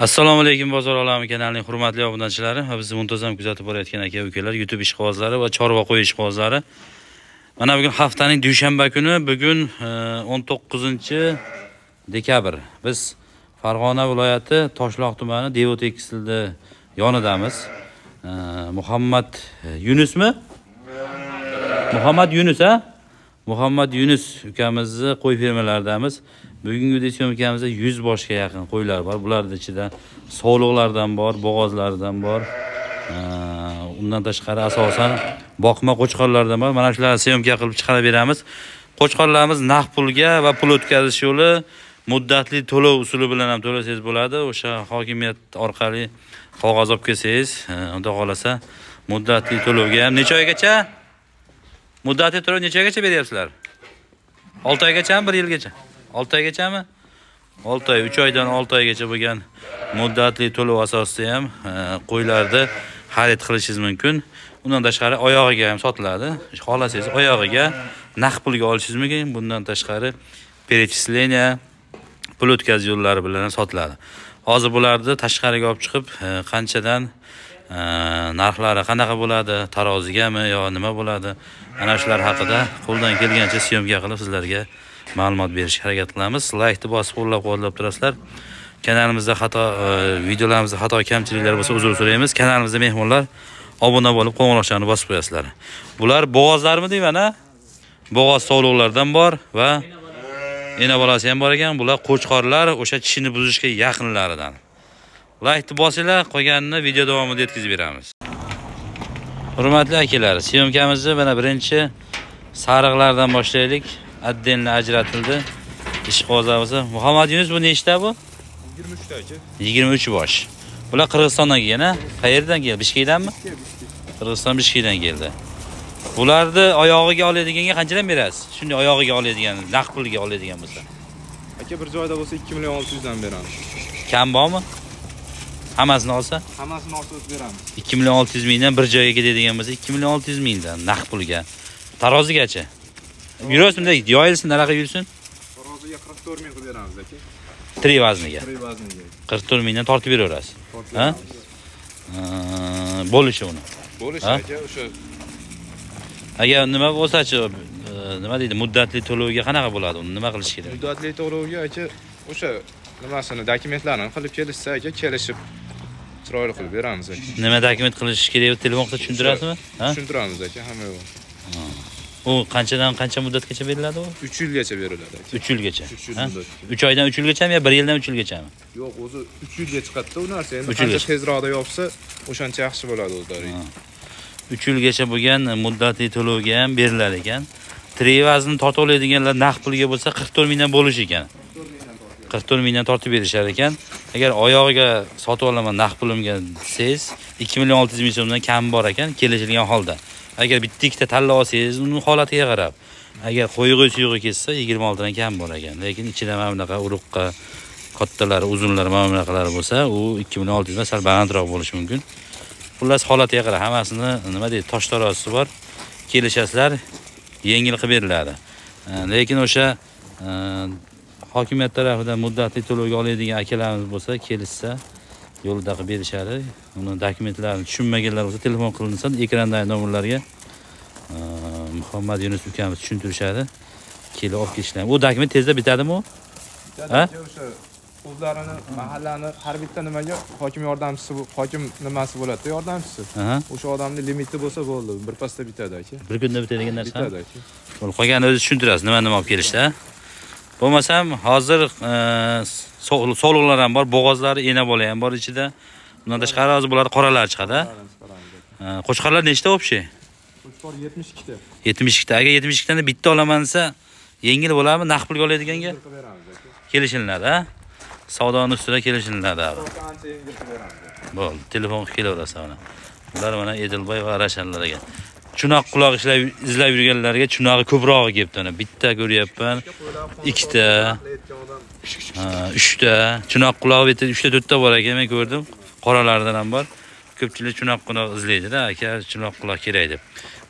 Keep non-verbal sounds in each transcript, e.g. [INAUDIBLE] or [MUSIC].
assalomu alaykum bozor olami kanalining hurmatli obunachilari va bizni muntazam kuzatib borayotgan aka ukalar youtube ishqibozlari va chorva qo'y ishqibozlari. Mana bugun haftaning dushanba kuni bugun e, o'n 19 dekabr. Biz farg'ona viloyati toshloq tumani devo tekstilni yonidamiz. E, Muhammad yunusmi? Muhammad yunus a muhammad yunus ukamizni qo'y fermalarimiz bugungi syomkamizda 100 boshga yaqin qo'ylar bor. Bularni ichida sog'liqlardan bor bo'g'ozlardan bor undan tashqari asosan boqma qo'chqorlardan bor. Mana shularni syomka qilib chiqarib beramiz. Qo'chqorlarimiz naqd pulga va pul o'tkazish yo'li muddatli to'lov usuli bilan ham to'lasangiz bo'ladi. O'sha hokimiyat orqali qog'oz olib kelsangiz xudo xohlasa muddatli to'lovga ham necha oygacha? Muddati to'lov nechagacha beryapsizlar? Olti oygachami bir yilgacha? Olti oygachami olti oy uch oydan olti oygacha bo'lgan muddatli to'lov asosida ham e, qo'ylarni xarid qilishingiz mumkin. Undan tashqari oyog'iga ham sotiladi. Xohlasangiz oyog'iga naqd pulga olishingiz mumkin. Bundan tashqari перечисление pul o'tkazish yo'llari bilan ham sotiladi. Hozir bularni tashqariga olib chiqib e, qanchadan e, narxlari qanaqa bo'ladi? Tarozigami yo nima bo'ladi? Ana shular haqida qo'ldan kelgancha syomka qilib sizlarga ma'lumot berishga harakat qilamiz. Laykni bosib qo'llab quvvatlab turasizlar. Kanalimizda xato e, videolarimizda xato kamchiliklar bo'lsa uzr so'raymiz. Kanalimizda mehmonlar obuna bo'lib qo'ng'iroqchani bosib qo'yasizlar. Bular bo'g'ozlarmi deyman a bo'g'oz sovliqlardan bor va ena bolasi ham bor ekan. Bular qo'chqorlar o'sha tishini buzishga yaqinlaridan. Laykni bosinglar qolganini video davomida yetkazib beramiz. Hurmatli akalar syomkamizni mana birinchi sariqlardan boshlaylik. Отдельно ajratildi. Ishqibozlarimiz muhammad yunus bu nechta bu? 23 ta aka. 23 bosh. Bular qirg'izistondan kelgan a qayerdan keldi? Bishkekdanmi? Qirg'iziston bishkekdan keldi. Bularni oyog'iga oladiganga qanchadan berasiz? Shunday oyog'iga oladigan naqd pulga oladigan bo'lsa. Aka bir joyda bo'lsa 2 million 600 dan beramiz. kam bormi hammasini olsa? Hammasini olsa o'tib beramiz. 2 million 600 mingdan bir joyga ketadigan bo'lsa 2 million 600 mingdan naqd pulga. Tarozigacha bunday yoyilsin naraqa yursin? Taroziga 44 ming qilib beramiz aka. tri vazniga 3 vazniga. 44 mingdan tortib beraverasiz. Ha? bo'lishi uni Bo'lishi aka o'sha agar nima bo'lsachi e, nima deydi muddatli to'lovga qanaqa bo'ladi? Uni nima qilish kerak? Muddatli to'lovga aka o'sha nimasini dokumentlarini qilib kelishsa aka kelishib chiroyli qilib beramiz aka. nima dokument qilish kerak telefon qilib tushuntirasizmi Tushuntiramiz aka hamma yo'q. u qanchadan qancha muddatgacha beriladi u? 3 yilgacha beriladi aka. 3 yilgacha. Uch uch oydan uch yilgachami yo bir yildan uch yilgachami? Yo'q, o'zi 3 yilga chiqadi-da u narsa. Endi Uch qancha tezroqda yopsa, o'shancha yaxshi bo'ladi o'zlariga. uch yilgacha bo'lgan muddatli to'lovga ham berilar ekan. Tri vazni tortib oladiganlar naqd pulga bo'lsa qirq to'rt mingdan bo'lishi ekan qirq to'rt mingdan tortib berishar ekan. Agar oyog'iga sotib olaman naqd pulimga desangiz ikki million olti yuz ming so'mdan kam bor ekan kelishilgan holda. Agar bitta ikkita tanlab olsangiz uni holatiga qarab agar qo'yg'i suyug'i ketsa yigirma oltidan kam bor ekan. Lekin ichida mana bunaqa urug'qa kattalari uzunlari mana bunaqalari bo'lsa u ikki million olti yuzdan sal balandroq bo'lishi mumkin. Xullas holatiga qarab hammasini nima deydi tosh tarozisi bor. Kelishasizlar yengil qilib beriladi lekin o'sha hokimiyat tarafidan muddatli to'lovga oladigan akalarimiz bo'lsa kelishsa yo'lida qilib berishadi uni dokumentlarini tushunmaganlar bo'lsa telefon qilinsa ekrandagi nomerlarga muhammad yunus ukamiz tushuntirishadi kelib olib ketishlar u dokument tezda bitadimi u? Aka o'sha o'zlarini mahallani har bitta nimaga hokim yordamchisi hokim nimasi bo'ladi yordamchisi. O'sha odamni limiti bo'lsa bo'ldi. Bir pasda bitadi aka. bir kunda bitadigan narsa Bitadi aka. Qolganini o'zi tushuntirasiz nima nima olib kelishda bo'lmasam hozir e, so- sog'liqlar ham bor bo'g'ozlari ena bola ham bor ichida. Undan tashqari hozir bular qoralar chiqadi. E, qo'chqorlar nechta общий Qo'chqor 72 ta. yetmish ikkita. Agar yetmish ikkitani bitta olaman desa yengil bo'ladimi naqd pulga oladiganga kelishiladi a savdoni ustida beramiz. bo'ldi telefon qilib kelaverasiz mana bular mana edilboy va rashanlar ekan chunoq quloq ishlab izlab yurganlarga chunog'i ko'prog'i kelibdi ana bitta ko'ryapman ikkita ha, uchta. Chunoq qulog'i bitta uchta to'rtta bor ekan men ko'rdim. Qoralaridan ham bor. Ko'pchilik chunoq quloq izlaydida aka chunoq quloq kerak deb.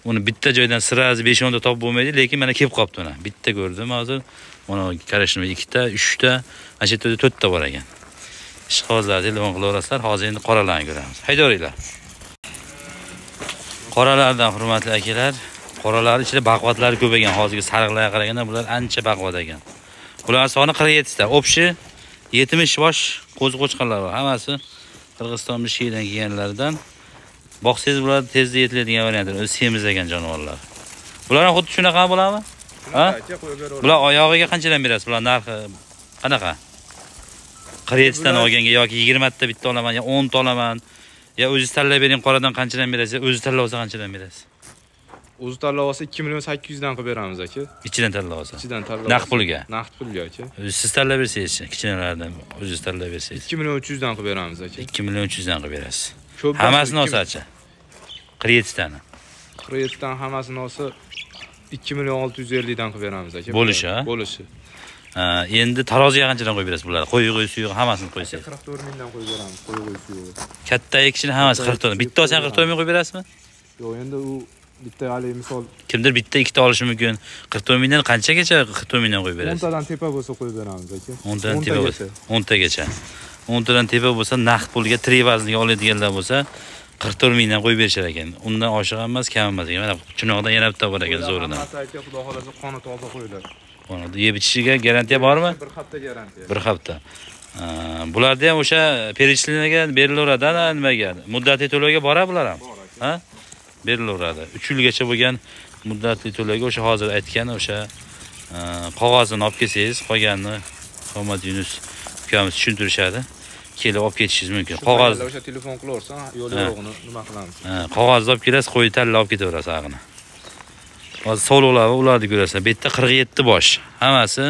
Uni bitta joydan sirazi besh o'nta topib bo'lmaydi lekin mana kelib qolibdi mana bitta ko'rdim hozir. Mana qarashimda ikkita uchta mana shu yerda to'rtta bor ekan. Ishqibozlar telefon qilaverasizlar hozir endi qoralarni ko'ramiz. Haydaveringlar qoralardan hurmatli akalar qoralar ichida baquvvatlari ko'paygan hozirgi sariqlarga qaraganda bular ancha baquvvat ekan. Bular soni qirq yettita. Общий yetmish bosh qo'zi qo'chqorlar bor. Hammasi qirg'iziston mishidan kelganlaridan. Boqsangiz bular tezda yetiladigan variant o'zi semiz ekan jonivorlar. Bular ham xuddi shunaqa bo'ladimi? Bular oyog'iga qanchadan berasiz? Bular narxi qanaqa? qirq yettitani Bular- olganga yoki yigirmata bitta olaman yo o'nta olaman yo o'zingiz tanlab bering qoradan qanchadan berasiz o'zi tanlab olsa qanchadan berasiz? O'zi tanlab olsa ikki million sakkiz yuzdan qilib beramiz aka. Ichidan tanlab olsa? Ichidan tanlab naqd pulga? Naqd pulga aka. Siz tanlab bersangizchi kichkinalardan o'zingiz tanlab bersangiz. Ikki million uch yuzdan qilib beramiz aka. Ikki million uch yuzdan qilib berasiz. Ko'p hammasini olsachi qirq yettitani. Qirq yettitani hammasini olsa ikki million olti yuz ellikdan qilib beramiz aka. Bo'lishi, bo'lishi endi taroziga qanchadan qo'yib berasiz bularni qo'y qo'y suyug'i hammasini qo'ysangiz qirq to'rt mingdan qo'yib beramiz qo'y qo'y suyug'i katta kichkina hammasi qirq to'rt bitta olsang qirq to'rt ming qo'yib berasizmi yo'q endi u bitta haligi misol kimdir bitta ikkita olishi mumkin qirq to'rt mingdan qanchagacha qirq to'rt mingdan qo'yib berasiz o'ntadan tepa bo'lsa qo'yib beramiz aka o'ntadan tepa bo'lsa o'ntagacha. o'ntadan tepa bo'lsa naqd pulga tri vazniga oladiganlar bo'lsa qirq to'rt mingdan qo'yib berishar ekan undan oshiq ham emas kam emas mana chunog'idan yana bitta bor ekan zo'ridan aka xudo xohlasa qoni toza qo'yiladi yeb ichishiga garantiya bormi? Bir hafta garantiya. Bir hafta. Ha, bularda ham o'sha перечисленияga berilaveradi nimaga? Muddatli to'lovga boradi bular ham. Ha? Berilaveradi. Uch yilgacha bo'lgan muddatli to'lovga o'sha hozir aytgan o'sha qog'ozini olib kelsangiz qolganini qomat yunus ukamiz tushuntirishadi. Kelib olib ketishingiz mumkin. Qog'oz o'sha telefon qilaversan yo'l yo'g'ini nima qilamiz? Qog'ozni olib kelasiz qo'yib tanlab olib ketaverasiz ag'ini hozir sovliqlar va ularni ko'rasizlar. Bu yerda qirq yetti bosh. Hammasi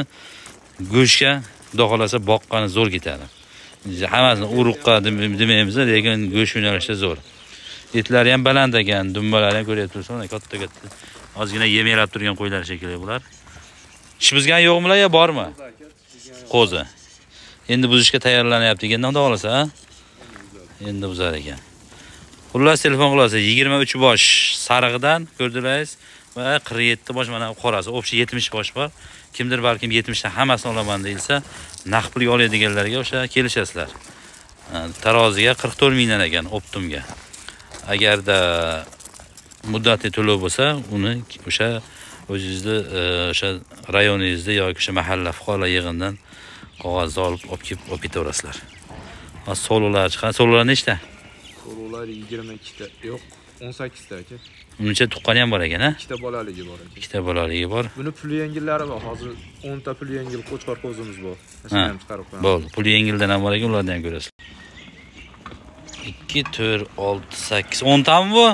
go'shtga xudo xohlasa boqqani zo'r ketadi. Hammasini urug'qa demaymiz lekin go'sht yo'nalishda zo'r. Etlari ham baland ekan dumbalari ham ko'ryapti. Turibsiz mana katta katta. Ozgina yemaylab turgan qo'ylar shekilli bular. Ish buzgani yo'qmilar yo bormi? Qo'zi. Endi buzishga tayyorlanyapti ekan xudo xohlasa endi buzar ekan. Xullas telefon qilasiz. Yigirma uch bosh sarig'idan ko'rdilaringiz. Qirq yetti bosh mana qorasi общий yetmish bosh bor. Kimdir balkim yetmishdan hammasini olaman deyilsa naqd pulga oladiganlarga o'sha kelishasizlar. Taroziga qirq to'rt mingdan ekan optimga. Agarda muddatli to'lov bo'lsa uni o'sha o'zingizni e, o'sha rayoningizda yoki o'sha mahalla fuqarolar yig'inidan qog'ozni olib olib kelib olib ketaverasizlar. Hozir sovliqlar chiqadi. Sovliqlar nechta? So'rovlar yigirma ikkita. Yo'q o'n sakkizta aka. Uncha tuqqani ham bor ekan a ikkita bolaligi bor aka ikkita bolaligi bor. Buni pul yengillari bor. Hozir o'nta pul yengil qo'chqor qo'zimiz bor. Shuni ham chiqarib qo'yamiz. Bo'ldi. Pul yengildan ham bor ekan ulardan ham ko'rasiz ikki to'rt olti sakkiz. O'ntami bu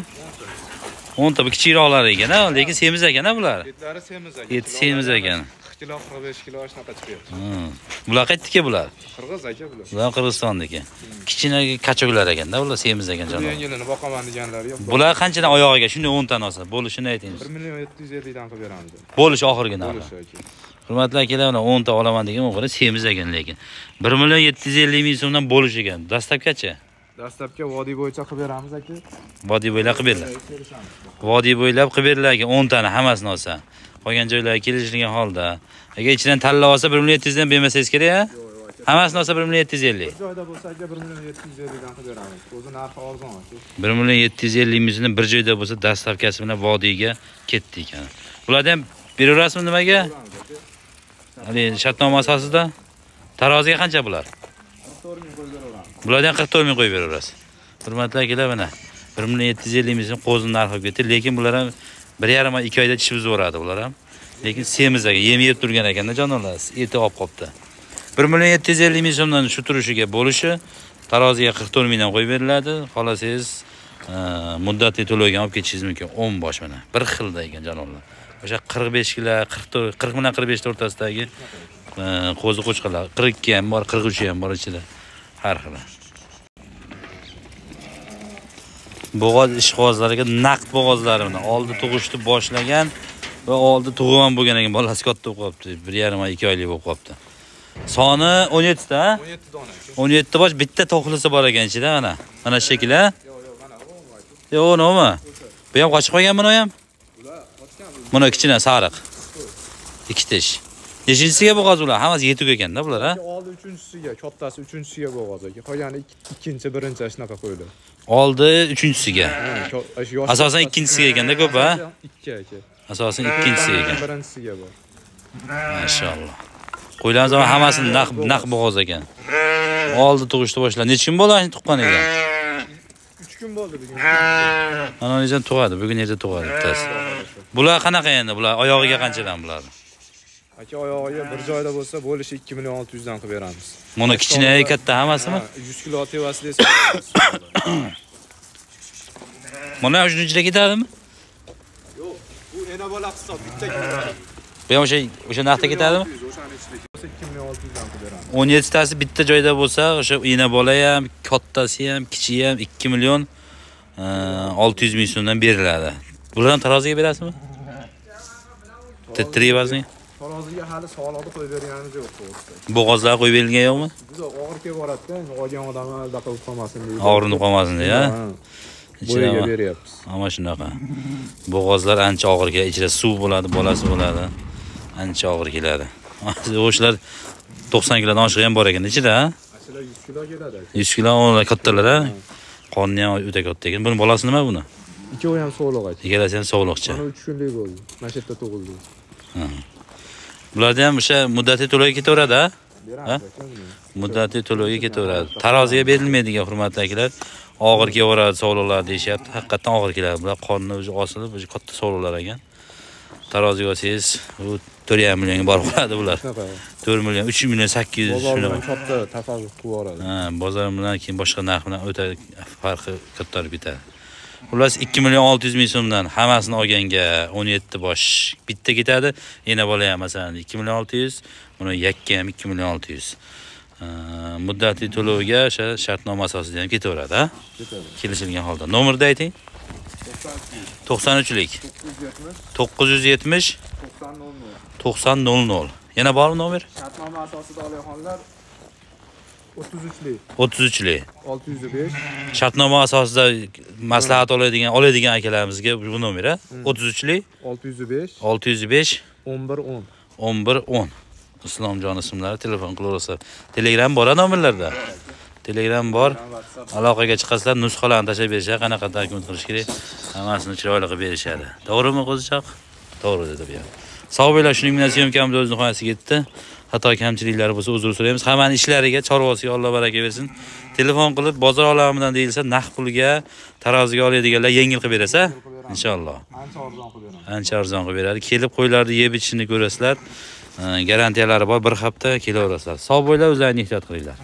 o'nta bu kichikroqlar ekan lekin semiz ekan bular. Etlari semiz aka eti semiz ekan qirq kilo qirq besh kilo shunaqa chiqyapti bular qayerdiki bular? Qirg'iz aka bular. Bular qirg'izistonniki kichkina kachoklar ekanda ular semiz ekan janob yengilini boqaman deganlari yo'q. Bular qanchadan oyog'iga shunday o'ntani olsa bo'lishini ayting. Bir million yetti yuz ellikdan qilib beramiz bo'lishi oxirgi narxi hurmatli akalar mana o'nta olaman degan o'g'ri semiz ekan lekin. Bir million yetti yuz ellik ming so'mdan bo'lish ekan. Dastlabgacha dastlabki vodiy bo'yicha qilib beramiz aka. Vodiy bo'ylab qilib beringlar vodiy bo'ylab qilib beringlar aka. o'ntani hammasini olsa. Qolgan joylarga kelishilgan holda. Agar ichidan tanlab olsa bir million yetti yuzdan bermasangiz kerak a hammasini olsa bir million yetti yuz ellik. Bir joyda bo'lsa aka bir million yetti yuz ellikdan qilib beramiz. O'zi narxi arzon aka. Bir million yetti yuz ellik ming so'mdan bir joyda bo'lsa dastlabkasi bilan vodiyga ketdi ekan. Bularni ham beraverasizmi nimaga? Haligi shartnoma asosida. Taroziga qancha bular to'rt ming qo'yib beraveramiz bularni qirq to'rt ming qo'yib beraverasiz hurmatli akalar mana bir million yetti yuz ellik ming so'm qo'zini narxi bo'lib ketdi. Lekin bular ham bir yarim oy ikki oyda tish yuboradi bular ham. Lekin semiz ekan yem yeb turgan ekanda jonivorlar eti olib qolibdi bir million yetti yuz ellik ming so'mdan shu turishiga bo'lishi taroziga qirq to'rt mingdan qo'yib beriladi. Xohlasangiz e, muddatli to'lovga olib ketishingiz mumkin. O'n bosh mana bir xilda ekan jonivorlar. O'sha qirq besh qirq to'rt qirq bilan qirq beshni o'rtasidagi qo'zi qo'chqarlar qirq ikki ham bor qirq uchi ham bor ichida har xili bo'g'oz ishqibozlariga naqd bo'g'ozlari bilan oldi tug'ishni boshlagan va oldi tug'ib ham bo'lgan ekan bolasi katta bo'lib qolibdi bir yarim oy ikki oylik bo'lib qolibdi. Soni o'n yettita o'n yetti. dona o'n yetti bosh bitta to'qlisi bor ekan ichida mana mana shu shekil a yo'q yo'q mana bu ham qochib qolgan buni ham mana kichkina sariq. Ikki tish nechinchisiga bo'g'oz bular hammasi yetuk ekanda bular a oldi uchinchisiga kattasi uchinchisiga bo'g'oz aka qolgani ik- ikkinchi birinchi shunaqa qo'ydi oldi uchinchisiga Ha, Asosan ikkinchisiga ekanda ko'p, a? ikki aka asosan ikkinchisi ekan birinchisiga bor Mashalloh. Qo'ylarimiz ham hammasi naq naq bo'g'oz ekan. Oldi tug'ishni boshladi. Necha kun bo'ldi ani tuqqaniga? uch kun bo'ldi bugun necha tug'adi, bugun necha tug'adi bittasi. Bular qanaqa endi? Bular oyog'iga qanchadan bular? Aka oyog'iga bir joyda bo'lsa bo'lishi ikki million olti yuzdan qilib beramiz Mana kichkina, katta hammasimi? Ha, yuz kilo tevasida esa [COUGHS] Mana shuni ichida ketadimi? yo'q bu ena bola hisob bitta Bu ham o'sha o'sha narxda ketadimi? o'shani ichida bo'lsa ikki million olti yuzdan qilib beramiz 17 tasi bitta joyda bo'lsa, o'sha ena bola ham, kattasi ham, kichi ham 2 million e, 600 ming so'mdan beriladi. Bulardan taroziga berasizmi? [LAUGHS] Tittiri vazni? Taroziga hali soliqni qo'yib berganimiz yo'q to'g'risida Bo'g'ozlar qo'yib berilgan yo'qmi? juda og'ir kelib boradida olgan odam anaqa qilib qolmasin deydi Og'rinib qolmasin deya. Bo'yiga beryapmiz Amma shunaqa. Bo'g'ozlar ancha og'ir keladi, ichida suv bo'ladi, bolasi bo'ladi. Ancha og'ir keladi. [LAUGHS] O'shalar 90 kilodan oshiq ham bor ekan ichida, ha? ashular yuz kilo keladi aka. 100 kilo kattalar, ha? Qonni ham o'ta katta ekan. Buni bolasi nima buni? ikkovi ham sog'liq aka Ikkalasi ham sog'liqcha. mana uch kunlik bo'ldi mana shu yerda tug'ildi Bularda ham o'sha muddati to'lovga ketaveradi, ha? beramiz aka buni. Muddati to'lovga ketaveradi. Taroziga berilmaydigan hurmatli akalar. Og'ir kelaveradi sog'liqlar deyishyapti. Haqiqatdan og'ir keladi. Bular qonni o'zi osilib, o'zi katta sog'liqlar ekan. Taroziga olsangiz, u 4,5 millionga borib qoladi bular. 4 million, 3 million 800 bozor bilan shunaqa. katta tafavvut qilib yuboradi Ha, bozor bilan keyin boshqa narx bilan o'ta farqi kattarib ketadi. Xullas 2 million 600 ming so'mdan hammasini olganga 17 bosh bitta ketadi. Yana bola ham masalan 2 million 600, buni yakka ham 2 million 600. Ha, Muddati to'loviga o'sha shartnoma asosida ham ketaveradi, ha? ketadi Kelishilgan holda. Nomerni ayting. 93lik 970 970 90 00 9000. Yana bormi nomer? shartnoma asosida olayotganlar 33lik 33lik. 605 Shartnoma asosida maslahat oladigan oladigan akalarimizga bu nomer a 33lik 605 605 11 10 11 10. Islomjon ismlari telefon qilaversa. Telegram bor nomerlarda. Telegram bor. Aloqaga chiqasizlar, nusxalarni tashlab berishadi, qanaqa dokument qilish kerak, hammasini chiroyli qilib berishadi. To'g'rimi qo'zichoq? To'g'ri dedi bu ham. Sog' bo'linglar, shuning bilan syomkamiz o'z nihoyasiga yetdi. Xato kamchiliklari bo'lsa uzr so'raymiz. Hammani ishlariga, chorvasiga Alloh baraka bersin. Telefon qilib bozor olamidan deyilsa, naq pulga taroziga oladiganlar yengil qilib berasa, inshaalloh. ancha arzon qilib beradi. Kelib qo'ylarni yeb ichishini ko'rasizlar. Garantiyalari bor, bir hafta kelaverasizlar. Sog' bo'linglar, o'zlaringizni ehtiyot qilinglar.